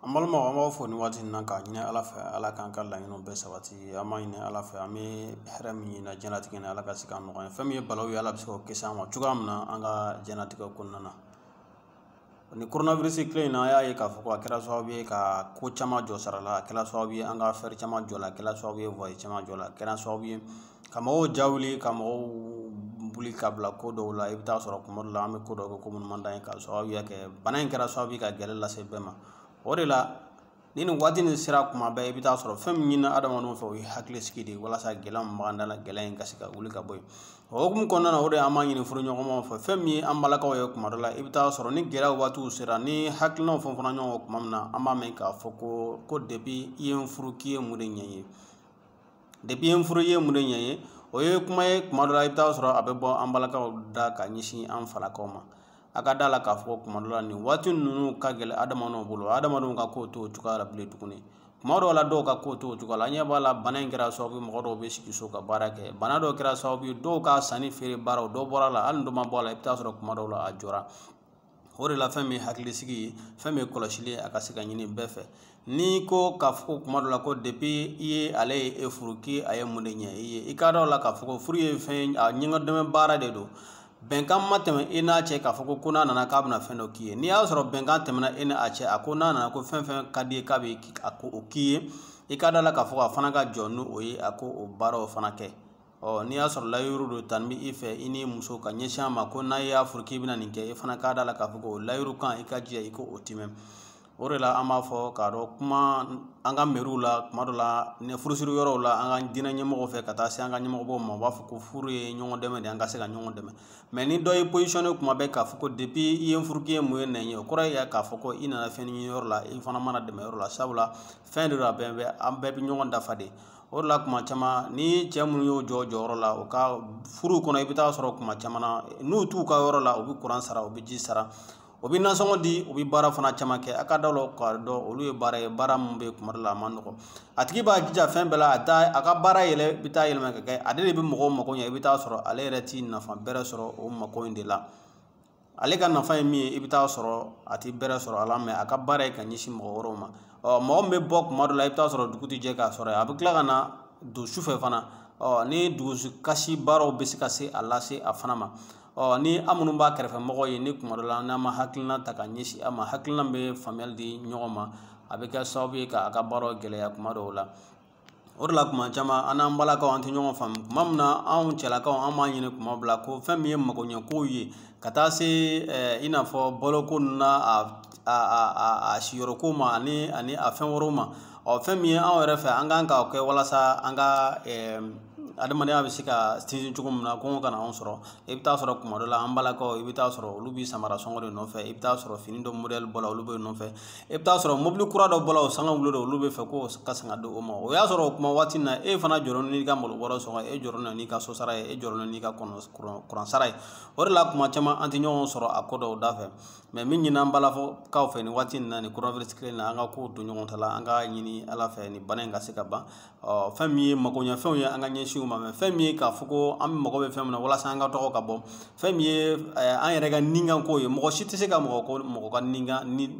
an balimaw an b'aw fo ni waati in na k'a ɲini ala fɛ ala k'an ka laɲiniw bɛɛ sabati an b'a ɲini ala fɛ an bɛ hɛrɛ min ɲini jɛnatigɛ na ala ka se k'an nɔgɔya fɛn min ye balaw ye ala bɛ se k'o kisi an ma cogoya min na an ka jɛnatigɛ kɔnɔna na ni coronavirus tile in na an y'a ye k'a fɔ ko a kɛra sababu ye ka ko caman jɔ sara la a kɛra sababu ye an ka fɛɛrɛ caman jɔ la a kɛra sababu ye caman jɔ la a kɛra sababu ye ka mɔgɔw jawuli ka mɔgɔw boli ka bila ko dɔw la i bɛ taa sɔrɔ kuma dɔ la an bɛ ko dɔw kɛ ko minnu man d'an ye k'a sababuya kɛ bana in kɛra sababu ye ka gɛlɛ lase bɛɛ ma o de la ni nin waati nin sera kuma bɛɛ i bɛ taa sɔrɔ fɛn min ɲinina adamadenw fɛ o ye hakili sigi de ye walasa gɛlɛya min b'an da la gɛlɛya in ka se ka wuli ka bɔ yen o hukumu kɔnɔna na o de an b'a ɲini furuɲɔgɔnmaw fɛ fɛn min ye an balakaw ye kuma dɔ la i bɛ taa sɔrɔ ni gɛlɛya waatiw sera ni hakilinaw fɛn fana ɲɔgɔn kɔ tuma min na an b'a mɛn k'a fɔ ko ko depi i ye n furu k'i ye mun de ɲɛ ye depi ye furu ye mun de ɲɛ ye o ye kuma ye kuma dɔ la i bɛ taa sɔrɔ a bɛ bɔ an balakaw da ka ɲɛsin an falakaw ma a ka da la k'a fɔ kuma dɔ la nin waati ninnu ka gɛlɛn adamadenw bolo adamadenw ka kow to o cogoya la bilen tuguni kuma dɔw la dɔw ka kow to o cogoya la an ɲɛ b'a la bana in kɛra sababu ye mɔgɔ dɔw bɛ sigi so ka baara kɛ bana dɔw kɛra sababu ye dɔw ka sanni feere baaraw dɔw bɔra la hali dɔ ma bɔ a la i bɛ taa sɔrɔ kuma dɔw la a jɔra o de la fɛn min ye hakilisigi ye fɛn min ye kɔlɔsili ye a ka se ka ɲini bɛɛ fɛ n'i ko k'a fɔ ko kuma dɔ la ko depi i ye ale ye e furu k'i a ye mun de ɲɛ i ye i k'a dɔn o la k'a fɔ ko furu ye fɛn a ɲɛgɔndɛmɛ baara de don bɛnkan ma tɛmɛ i n'a cɛ k'a fɔ ko ko n'a nana k'a bɛna fɛn dɔ k'i ye n'i y'a sɔrɔ bɛnkan tɛmɛna e ni a cɛ a ko n'a nana ko fɛn fɛn ka di ye k'a bɛ a ko o k'i ye i k'a d'a la k'a fɔ a fana ka jɔ n'o o ye a ko o baaraw fana kɛ ɔ n'i y'a sɔrɔ layiru don tan bɛ i fɛ i n'i muso ka ɲɛsin a ma ko n'a y'a furu k'i bɛna nin kɛ i fana k'a da la k'a fɔ ko layiru kan i ka jija i ko o timɛ o de la an b'a fɔ k'a dɔn kuma an ka mɛriw la kuma dɔ la ne furusiri yɔrɔw la an ka diinɛ ɲɛmɔgɔw fɛ ka taa se an ka ɲɛmɔgɔbaw ma u b'a fɔ ko furu ye ɲɔgɔn dɛmɛ de an ka se ka ɲɔgɔn dɛmɛ mɛ ni dɔ ye posiyɔnne kuma bɛɛ k'a fɔ ko depi i ye n furu k'i ye mun ye nɛn ye o kɔrɔ ye k'a fɔ ko i nana fɛn ɲini yɔrɔ la i fana mana dɛmɛ yɔrɔ la sabula fɛn de don a bɛɛ bɛ an bɛɛ bɛ ɲɔgɔn dafa de o de la kuma caman ni cɛ minnu y'o jɔ jɔyɔrɔ la u ka furuw kɔnɔ i bɛ taa sɔrɔ kuma caman na n'u t'u ka yɔrɔ la u bɛ kuran sara u bɛ ji sara o bɛ nasɔngɔ di u bɛ baara fana caman kɛ a ka da la k'a dɔn olu ye baara ye baara min bɛ kuma dɔ la a man nɔgɔn a tigi b'a jija fɛn bɛɛ la a taa a ka baara yɛlɛ bɛ taa yɛlɛma ka kɛ ale de bɛ mɔgɔw mako ɲɛ i bɛ taa sɔrɔ ale yɛrɛ t'i nafa bɛrɛ sɔrɔ o mako in de la ale ka nafa ye min ye i bɛ taa sɔrɔ a tɛ bɛrɛ sɔrɔ a la mɛ a ka baara ye ka ɲɛsin mɔgɔ wɛrɛw ma ɔ mɔgɔ min bɛ bɔ kuma dɔ la i bɛ taa sɔrɔ dugu tɛ jɛ k'a sɔrɔ a bɛ tila ka na don su fɛ fana ɔ ni dugukasi baaraw bɛ se ka se a lase a fana ma ɔ ni an minnu b'a kɛrɛfɛ mɔgɔ ye ni kuma dɔ la n'an ma hakilina ta ka ɲɛsin a ma hakilina bɛ faamuyali di ɲɔgɔn ma a bɛ kɛ sababu ye k'a ka baaraw gɛlɛya kuma dɔw la o de la kuma caman an n'an balakaw an tɛ ɲɔgɔn faamu kuma min na anw cɛlakaw an b'a ɲini kuma bila ko fɛn min ye magoɲɛkow ye ka taa se i n'a fɔ baloko ninnu na a siyɔrɔko ma ani ani a fɛn wɛrɛw ma ɔ fɛn min ye anw yɛrɛ fɛ an kan ka kɛ walasa an ka adamadenya bɛ se ka sinsin cogo min na kɔngɔ kana anw sɔrɔ i bɛ taa sɔrɔ kuma dɔ la an balakaw i bɛ taa sɔrɔ olu bɛ samara sɔngɔ de nɔfɛ i bɛ taa sɔrɔ fini dɔ bɔ la olu bɛ nɔfɛ i bɛ taa sɔrɔ mobili kura dɔ bɔla o sanga wolo dɔ olu bɛ fɛ ko ka sanga di o ma o y'a sɔrɔ o kuma waati na e fana jɔrɔ n'i ka malo wɔɔrɔ sɔngɔ e jɔrɔ na n'i ka so sara ye e jɔrɔ na n'i ka kuran sara ye o de la kuma caman an tɛ ɲɔgɔn sɔrɔ a ko dɔw da fɛ mɛ min ɲinan an balafɔkaw fɛ nin waati in na nin kɔrɔnfɛrisi kelen na an ka kow don ɲɔgɔn ta la an ka ɲini ala fɛ nin bana in ka se ka ban ɔ fɛn min ye makoɲɛfɛnw ye an ka ɲɛsinw ma mɛ fɛn min ye k'a fɔ ko an bɛ mago bɛ fɛn min na walasa an ka tɔgɔ ka bɔ fɛn min ye an yɛrɛ ka ninkanko ye mɔgɔ si tɛ se ka mɔgɔ ko mɔgɔ ka ninkan ni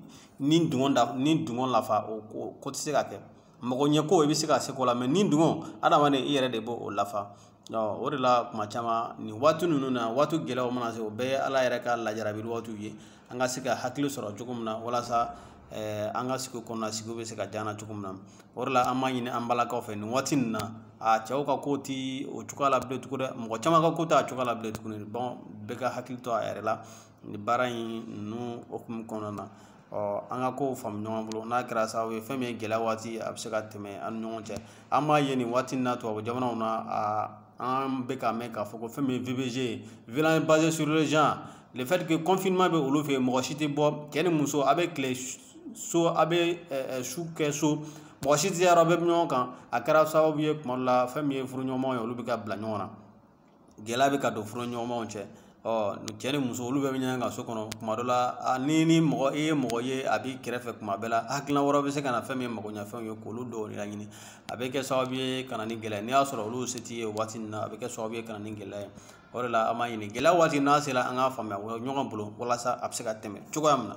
ni dungɔn da ni dungɔn lafa o ko tɛ se ka kɛ mɔgɔ ɲɛko i bɛ se ka se ko la mɛ ni dungɔn adamaden i yɛrɛ de b'o o lafa o de la kuma caman nin waati ninnu na waati gɛlɛyaw mana se o bɛɛ ye ala yɛrɛ ka lajarabi waatiw ye an ka se ka hakili sɔrɔ cogo min na walasa eh, an ka sigi kɔnɔna sigi bɛ se ka diya na cogo min na o de la an b'a ɲini an balakaw fɛ nin waati ninnu na a cɛw ka ko ti o cogoya la bilen tugun dɛ mɔgɔ caman ka ko t'a cogoya la bilen tuguni bɛɛ ka hakili to a yɛrɛ la ni baara in ninnu hokumu kɔnɔna na ɔ an ka kow faamu ɲɔgɔn bolo n'a kɛra sababu ye fɛn min ye gɛlɛya waati a bɛ se ka tɛmɛ an ni ɲɔgɔn cɛ an b'a ye nin waati in na tubabu jamanaw na a an bɛ k'a mɛn k'a fɔ ko fɛn min ye vvg ye violence basée sur le genre le fait que confinement bɛ olu fɛ yen mɔgɔ si tɛ bɔ cɛ ni muso a bɛ tile so a bɛ su kɛ so mɔgɔ si tɛ yɔrɔ bɛ ɲɔgɔn kan a kɛra sababu ye tuma dɔ la fɛn min ye furuɲɔgɔnmaw ye olu bɛ ka bila ɲɔgɔn na gɛlɛya bɛ ka don furu ɲɔgɔnmaw cɛ ɔ cɛ ni muso olu bɛɛ bɛ ɲɔgɔn kan so kɔnɔ kuma dɔ la ni ni mɔgɔ i ye mɔgɔ ye a b'i kɛrɛfɛ kuma bɛɛ la hakilina wɛrɛ bɛ se ka na fɛn min magoɲɛfɛnw ye k'olu dɔw laɲini a bɛ kɛ sababu ye ka na ni gɛlɛya n'i y'a sɔrɔ olu se t'i ye waati min na a bɛ kɛ sababu ye ka na ni gɛlɛya ye o de la an b'a ɲini gɛlɛya waati n'a sera an k'a faamuya ɲɔgɔn bolo walasa a bɛ se ka tɛmɛ cogoya min na